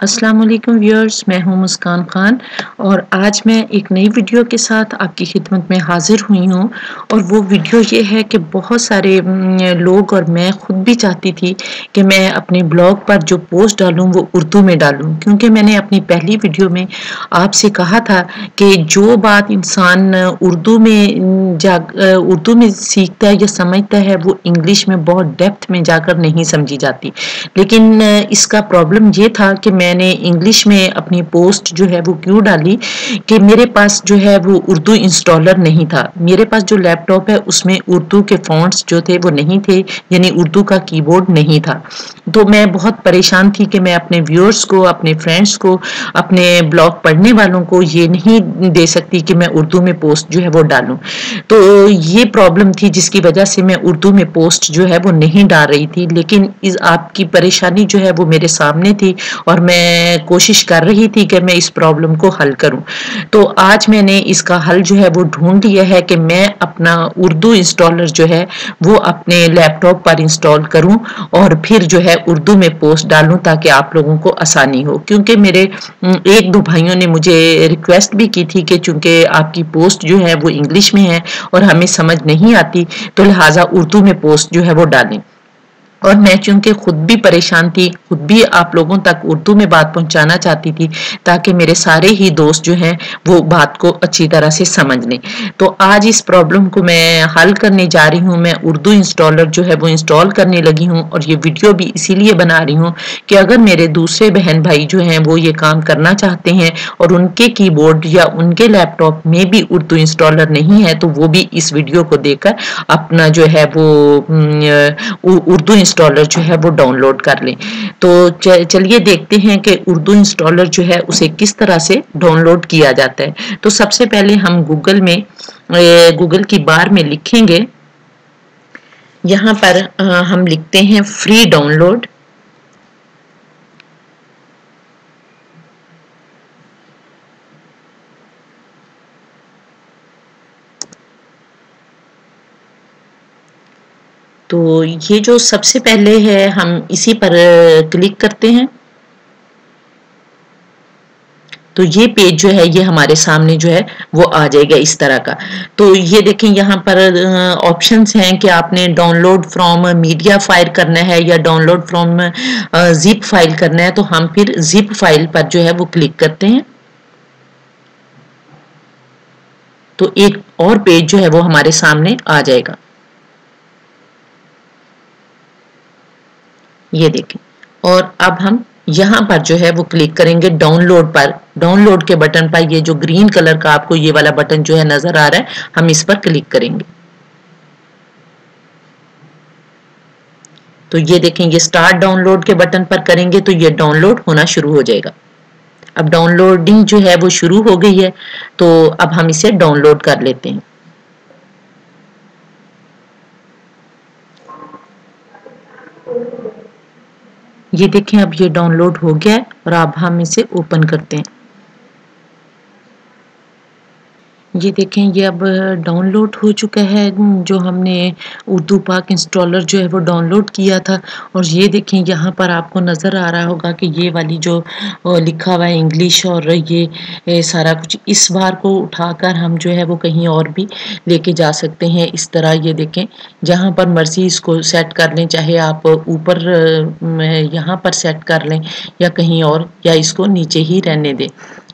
अस्सलाम वालेकुम व्यूअर्स, मैं हूँ मुस्कान खान और आज मैं एक नई वीडियो के साथ आपकी खिदमत में हाजिर हुई हूँ और वो वीडियो ये है कि बहुत सारे लोग और मैं खुद भी चाहती थी कि मैं अपने ब्लॉग पर जो पोस्ट डालूं वो उर्दू में डालूं। क्योंकि मैंने अपनी पहली वीडियो में आपसे कहा था कि जो बात इंसान उर्दू में जा उर्दू में सीखता है या समझता है वो इंग्लिश में बहुत डेप्थ में जाकर नहीं समझी जाती। लेकिन इसका प्रॉब्लम ये था कि मैंने इंग्लिश में अपनी पोस्ट जो है वो क्यों डाली कि मेरे पास जो है वो उर्दू इंस्टॉलर नहीं था। मेरे पास जो लैपटॉप है, उसमें उर्दू के फॉन्ट्स जो थे वो नहीं थे, यानी उर्दू का कीबोर्ड नहीं था। तो मैं बहुत परेशान थी कि मैं अपने व्यूअर्स को, अपने फ्रेंड्स को, अपने ब्लॉग पढ़ने वालों को ये नहीं दे सकती कि मैं उर्दू में पोस्ट जो है वो डालूं। तो ये प्रॉब्लम थी जिसकी वजह से मैं उर्दू में पोस्ट जो है वो नहीं डाल रही थी, लेकिन इस आपकी परेशानी जो है वो मेरे सामने थी और मैं कोशिश कर रही थी कि मैं इस प्रॉब्लम को हल करूँ। तो आज मैंने इसका हल जो है वो ढूंढ लिया है कि मैं अपना उर्दू इंस्टॉलर जो है वो अपने लैपटॉप पर इंस्टॉल करूँ और फिर जो है उर्दू में पोस्ट डालूं ताकि आप लोगों को आसानी हो। क्योंकि मेरे एक दो भाइयों ने मुझे रिक्वेस्ट भी की थी कि चूँकि आपकी पोस्ट जो है वो इंग्लिश में है और हमें समझ नहीं आती तो लिहाजा उर्दू में पोस्ट जो है वो डालें। और मैं चूँकि खुद भी परेशान थी, खुद भी आप लोगों तक उर्दू में बात पहुंचाना चाहती थी, ताकि मेरे सारे ही दोस्त जो हैं, वो बात को अच्छी तरह से समझ लें। तो आज इस प्रॉब्लम को मैं हल करने जा रही हूँ, मैं उर्दू इंस्टॉलर जो है, वो इंस्टॉल करने लगी हूँ और ये वीडियो भी इसीलिए बना रही हूँ कि अगर मेरे दूसरे बहन भाई जो हैं, वो ये काम करना चाहते हैं और उनके कीबोर्ड या उनके लैपटॉप में भी उर्दू इंस्टॉलर नहीं है तो वो भी इस वीडियो को देखकर अपना जो है, वो उर्दू इंस्टॉलर जो है वो डाउनलोड कर लें। तो चलिए देखते हैं कि उर्दू इंस्टॉलर जो है उसे किस तरह से डाउनलोड किया जाता है। तो सबसे पहले हम गूगल में गूगल की बार में लिखेंगे। यहाँ पर हम लिखते हैं फ्री डाउनलोड तो ये जो सबसे पहले है, हम इसी पर क्लिक करते हैं। तो ये पेज जो है, ये हमारे सामने जो है, वो आ जाएगा इस तरह का। तो ये देखें, यहाँ पर ऑप्शंस हैं कि आपने डाउनलोड फ्रॉम मीडिया फ़ाइल करना है या डाउनलोड फ्रॉम जिप फ़ाइल करना है तो हम फिर जिप फ़ाइल पर जो है, वो क्लिक करते हैं। तो एक और पेज जो है, वो हमारे सामने आ जाएगा। ये देखें। और अब हम यहाँ पर जो है वो क्लिक करेंगे डाउनलोड पर। डाउनलोड के बटन पर ये जो ग्रीन कलर का आपको ये वाला बटन जो है नज़र आ रहा है, हम इस पर क्लिक करेंगे। तो ये देखें, ये स्टार्ट डाउनलोड के बटन पर करेंगे तो ये डाउनलोड होना शुरू हो जाएगा। अब डाउनलोडिंग जो है वो शुरू हो गई है तो अब हम इसे डाउनलोड कर लेते हैं। ये देखें, अब ये डाउनलोड हो गया है और अब हम इसे ओपन करते हैं। ये देखें, ये अब डाउनलोड हो चुका है, जो हमने उर्दू पाक इंस्टॉलर जो है वो डाउनलोड किया था। और ये देखें, यहाँ पर आपको नज़र आ रहा होगा कि ये वाली जो लिखा हुआ है इंग्लिश और ये सारा कुछ, इस बार को उठाकर हम जो है वो कहीं और भी लेके जा सकते हैं। इस तरह ये देखें, जहाँ पर मर्ज़ी इसको सेट कर लें, चाहे आप ऊपर यहाँ पर सेट कर लें या कहीं और, या इसको नीचे ही रहने दें।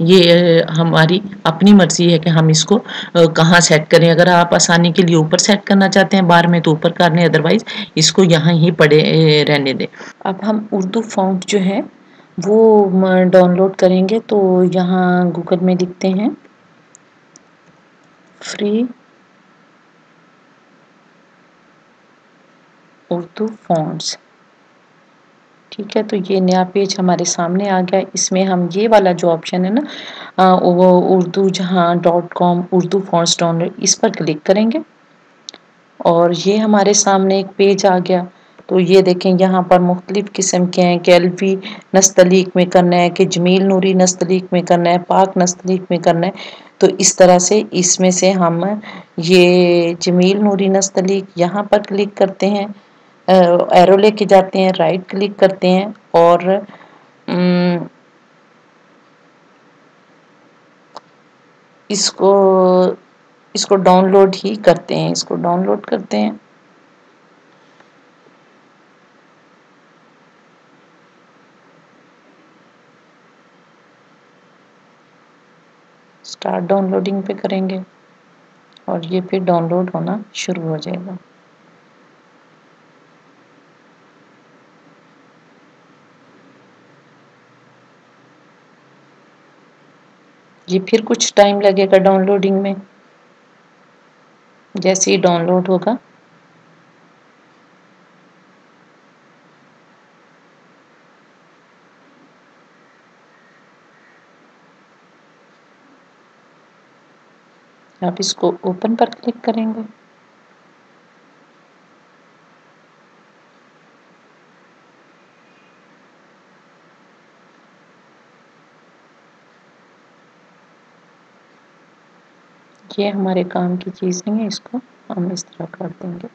ये हमारी अपनी मर्ज़ी है कि हम इसको कहाँ सेट करें। अगर आप आसानी के लिए ऊपर सेट करना चाहते हैं बार में तो ऊपर कर लें अदरवाइज़ इसको यहाँ ही पड़े रहने दें। अब हम उर्दू फाउंट जो है, वो डाउनलोड करेंगे तो यहाँ गूगल में लिखते हैं। फ्री उर्दू फॉन्ट्स ठीक है तो ये नया पेज हमारे सामने आ गया। इसमें हम ये वाला जो ऑप्शन है ना वो Urdu Jahan dot com Urdu fonts download इस पर क्लिक करेंगे। और ये हमारे सामने एक पेज आ गया। तो ये देखें, यहाँ पर मुख्तलिफ़ किस्म के हैं। कि एल्फी नस्तलीक में करना है, कि जमील नूरी नस्तलीक में करना है, पाक नस्तलीक में करना है। तो इस तरह से इसमें से हम ये जमील नूरी नस्तलीक यहाँ पर क्लिक करते हैं। एरो लेके जाते हैं राइट क्लिक करते हैं और इसको इसको डाउनलोड ही करते हैं, इसको डाउनलोड करते हैं। स्टार्ट डाउनलोडिंग पे करेंगे और ये फिर डाउनलोड होना शुरू हो जाएगा। ये फिर कुछ टाइम लगेगा डाउनलोडिंग में? जैसे ही डाउनलोड होगा। आप इसको ओपन पर क्लिक करेंगे। ये हमारे काम की चीज़ नहीं है, इसको हम इस तरह कर देंगे।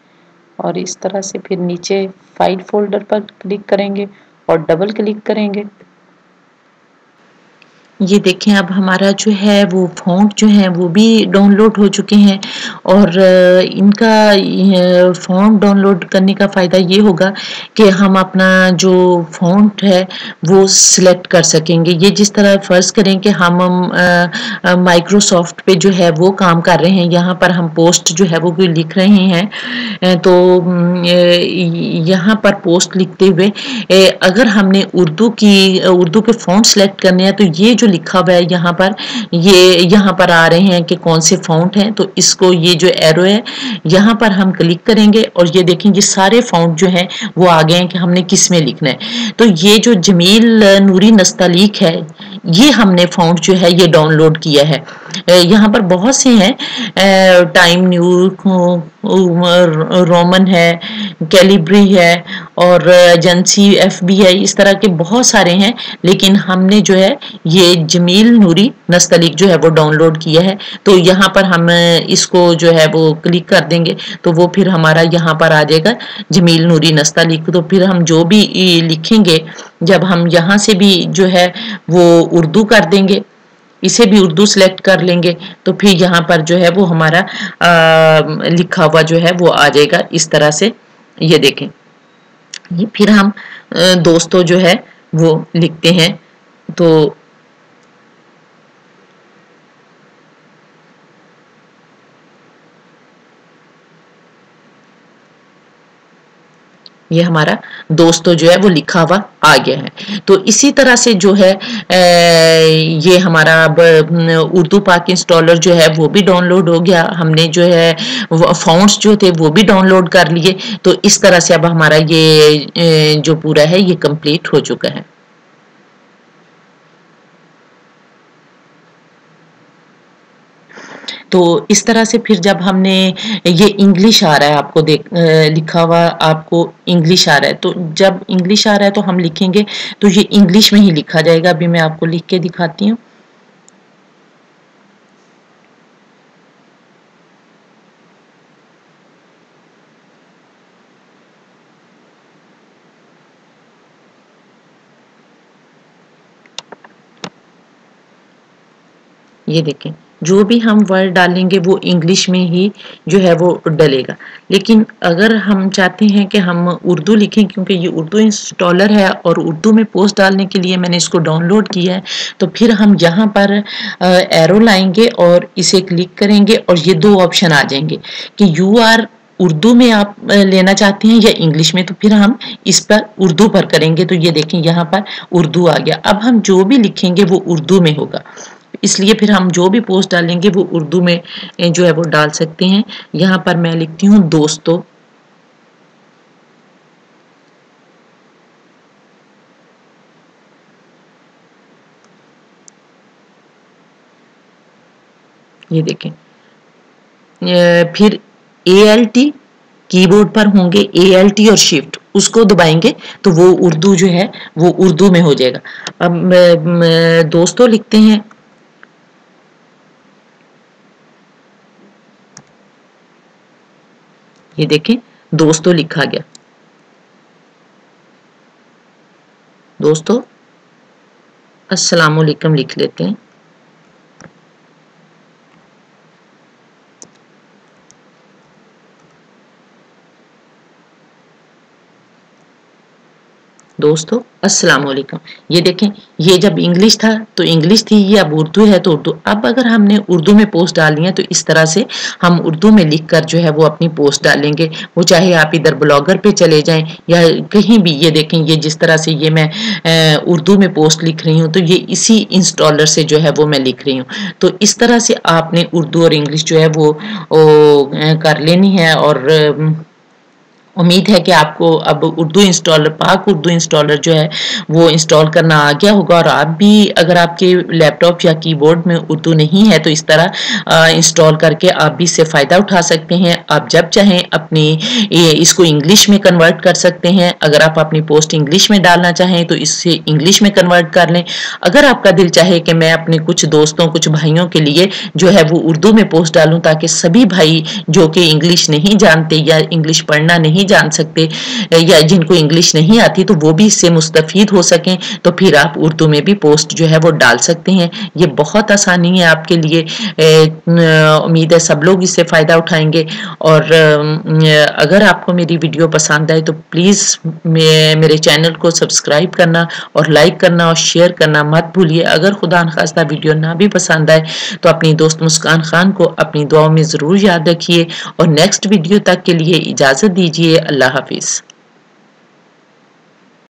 और इस तरह से फिर नीचे फ़ाइल फोल्डर पर क्लिक करेंगे और डबल क्लिक करेंगे। ये देखें, अब हमारा जो है, वो फॉन्ट जो है, वो भी डाउनलोड हो चुके हैं और इनका फॉन्ट डाउनलोड करने का फ़ायदा ये होगा कि हम अपना जो फॉन्ट है, वो सिलेक्ट कर सकेंगे। ये जिस तरह फ़र्ज़ करें कि हम माइक्रोसॉफ्ट पे जो है, वो काम कर रहे हैं। यहाँ पर हम पोस्ट जो है, वो भी लिख रहे हैं। तो यहाँ पर पोस्ट लिखते हुए अगर हमने उर्दू की, उर्दू के फॉन्ट सेलेक्ट करने हैं तो ये जो जो लिखा हुआ है यहाँ पर, ये यहाँ पर आ रहे हैं कि कौन से फाउंट हैं तो इसको ये जो एरो है, यहाँ पर हम क्लिक करेंगे और ये देखें, ये सारे फाउंट जो हैं, वो आ गए हैं कि हमने किसमें लिखना है। तो ये जो जमील नूरी नस्तालीक है, ये हमने फाउंट जो है, ये डाउनलोड किया है। यहाँ पर बहुत से हैं टाइम न्यू रोमन है, कैलिब्री है और एजेंसी एफ़ बी है, इस तरह के बहुत सारे हैं, लेकिन हमने जो है, ये जमील नूरी नस्तलिक जो है, वो डाउनलोड किया है। तो यहाँ पर हम इसको जो है, वो क्लिक कर देंगे तो वो फिर हमारा यहाँ पर आ जाएगा, जमील नूरी नस्तलिक तो फिर हम जो भी लिखेंगे, जब हम यहाँ से भी जो है, वो उर्दू कर देंगे इसे भी उर्दू सेलेक्ट कर लेंगे तो फिर यहाँ पर जो है वो हमारा आ, लिखा हुआ जो है वो आ जाएगा। इस तरह से ये देखें। ये फिर हम दोस्तों जो है वो लिखते हैं। तो ये हमारा दोस्तों जो है वो लिखा हुआ आ गया है। तो इसी तरह से जो है ये हमारा अब उर्दू पाक इंस्टॉलर जो है वो भी डाउनलोड हो गया। हमने जो है फाउंड्स जो थे वो भी डाउनलोड कर लिए। तो इस तरह से अब हमारा ये जो पूरा है ये कंप्लीट हो चुका है। तो इस तरह से फिर जब हमने ये इंग्लिश आ रहा है आपको देख लिखा हुआ आपको इंग्लिश आ रहा है तो जब इंग्लिश आ रहा है तो हम लिखेंगे तो ये इंग्लिश में ही लिखा जाएगा। अभी मैं आपको लिख के दिखाती हूँ। ये देखें। जो भी हम वर्ड डालेंगे, वो इंग्लिश में ही जो है वो डलेगा। लेकिन अगर हम चाहते हैं कि हम उर्दू लिखें, क्योंकि ये उर्दू इंस्टॉलर है और उर्दू में पोस्ट डालने के लिए मैंने इसको डाउनलोड किया है तो फिर हम यहाँ पर एरो लाएँगे और इसे क्लिक करेंगे और ये दो ऑप्शन आ जाएँगे कि यू आर उर्दू में आप लेना चाहते हैं या इंग्लिश में तो फिर हम इस पर उर्दू पर करेंगे। तो ये देखें, यहाँ पर उर्दू आ गया। अब हम जो भी लिखेंगे, वो उर्दू में होगा। इसलिए फिर हम जो भी पोस्ट डालेंगे, वो उर्दू में जो है वो डाल सकते हैं। यहाँ पर मैं लिखती हूँ, दोस्तों। ये देखें। फिर ए एल टी कीबोर्ड पर होंगे ए एल टी और शिफ्ट उसको दबाएँगे तो वो उर्दू जो है, वो उर्दू में हो जाएगा। अब दोस्तों, लिखते हैं। ये देखें दोस्तों लिखा गया। दोस्तों अस्सलाम वालेकुम लिख लेते हैं। दोस्तों अस्सलाम वालेकुम ये देखें ये जब इंग्लिश था तो इंग्लिश थी ये अब उर्दू है तो उर्दू अब अगर हमने उर्दू में पोस्ट डालनी है तो इस तरह से हम उर्दू में लिख कर जो है वो अपनी पोस्ट डालेंगे। वो चाहे आप इधर ब्लॉगर पे चले जाएँ या कहीं भी ये देखें ये जिस तरह से ये मैं उर्दू में पोस्ट लिख रही हूँ तो ये इसी इंस्टॉलर से जो है वो मैं लिख रही हूँ। तो इस तरह से आपने उर्दू और इंग्लिश जो है वो, वो कर लेनी है और उम्मीद है कि आपको अब उर्दू इंस्टॉलर पाक उर्दू इंस्टॉलर जो है, वो इंस्टॉल करना आ गया होगा। और आप भी, अगर आपके लैपटॉप या कीबोर्ड में उर्दू नहीं है तो इस तरह इंस्टॉल करके आप भी इससे फ़ायदा उठा सकते हैं। आप जब चाहें अपनी इसको इंग्लिश में कन्वर्ट कर सकते हैं। अगर आप अपनी पोस्ट इंग्लिश में डालना चाहें तो इससे इंग्लिश में कन्वर्ट कर लें। अगर आपका दिल चाहे कि मैं अपने कुछ दोस्तों, कुछ भाइयों के लिए जो है वो उर्दू में पोस्ट डालूं, ताकि सभी भाई जो कि इंग्लिश नहीं जानते या इंग्लिश पढ़ना नहीं जान सकते, या जिनको इंग्लिश नहीं आती तो वो भी इससे मुस्तफ़ हो सकें। तो फिर आप उर्दू में भी पोस्ट जो है वो डाल सकते हैं। ये बहुत आसानी है आपके लिए। उम्मीद है सब लोग इससे फ़ायदा उठाएँगे। और अगर आपको मेरी वीडियो पसंद आए तो प्लीज़ मेरे चैनल को सब्सक्राइब करना और लाइक करना और शेयर करना मत भूलिए। अगर खुदा खास्ता वीडियो ना भी पसंद आए तो अपनी दोस्त मुस्कान खान को अपनी दुआओं में ज़रूर याद रखिए और नेक्स्ट वीडियो तक के लिए इजाज़त दीजिए। अल्लाह हाफिज़।